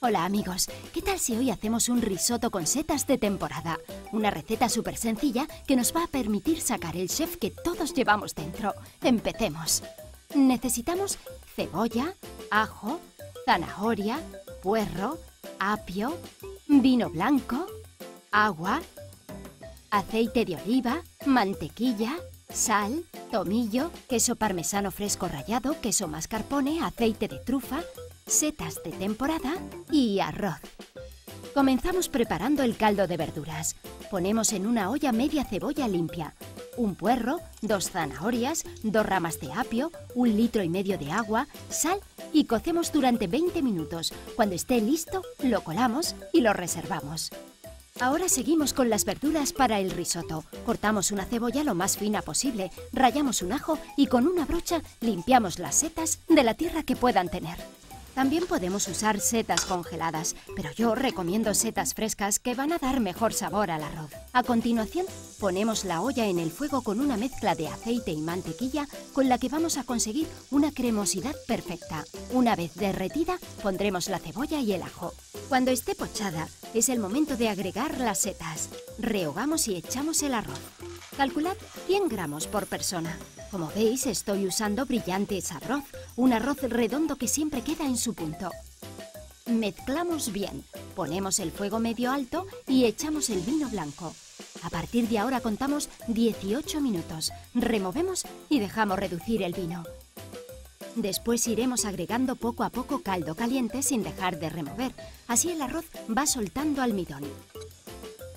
Hola amigos, ¿qué tal si hoy hacemos un risotto con setas de temporada? Una receta súper sencilla que nos va a permitir sacar el chef que todos llevamos dentro. Empecemos. Necesitamos cebolla, ajo, zanahoria, puerro, apio, vino blanco, agua, aceite de oliva, mantequilla, sal, tomillo, queso parmesano fresco rallado, queso mascarpone, aceite de trufa, setas de temporada y arroz. Comenzamos preparando el caldo de verduras. Ponemos en una olla media cebolla limpia, un puerro, dos zanahorias, dos ramas de apio, un litro y medio de agua, sal y cocemos durante 20 minutos. Cuando esté listo, lo colamos y lo reservamos. Ahora seguimos con las verduras para el risotto. Cortamos una cebolla lo más fina posible, rayamos un ajo y con una brocha limpiamos las setas de la tierra que puedan tener. También podemos usar setas congeladas, pero yo recomiendo setas frescas que van a dar mejor sabor al arroz. A continuación, ponemos la olla en el fuego con una mezcla de aceite y mantequilla con la que vamos a conseguir una cremosidad perfecta. Una vez derretida, pondremos la cebolla y el ajo. Cuando esté pochada, es el momento de agregar las setas. Rehogamos y echamos el arroz. Calculad 100 gramos por persona. Como veis, estoy usando brillantes arroz, un arroz redondo que siempre queda en su punto. Mezclamos bien, ponemos el fuego medio alto y echamos el vino blanco. A partir de ahora contamos 18 minutos, removemos y dejamos reducir el vino. Después iremos agregando poco a poco caldo caliente sin dejar de remover, así el arroz va soltando almidón.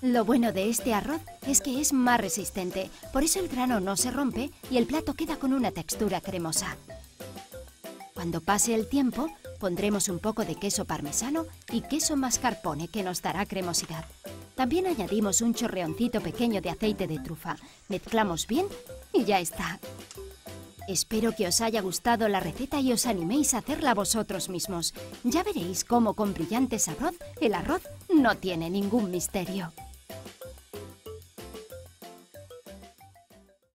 Lo bueno de este arroz es que es más resistente, por eso el grano no se rompe y el plato queda con una textura cremosa. Cuando pase el tiempo, pondremos un poco de queso parmesano y queso mascarpone que nos dará cremosidad. También añadimos un chorreoncito pequeño de aceite de trufa. Mezclamos bien y ya está. Espero que os haya gustado la receta y os animéis a hacerla vosotros mismos. Ya veréis cómo con brillantes arroz el arroz no tiene ningún misterio.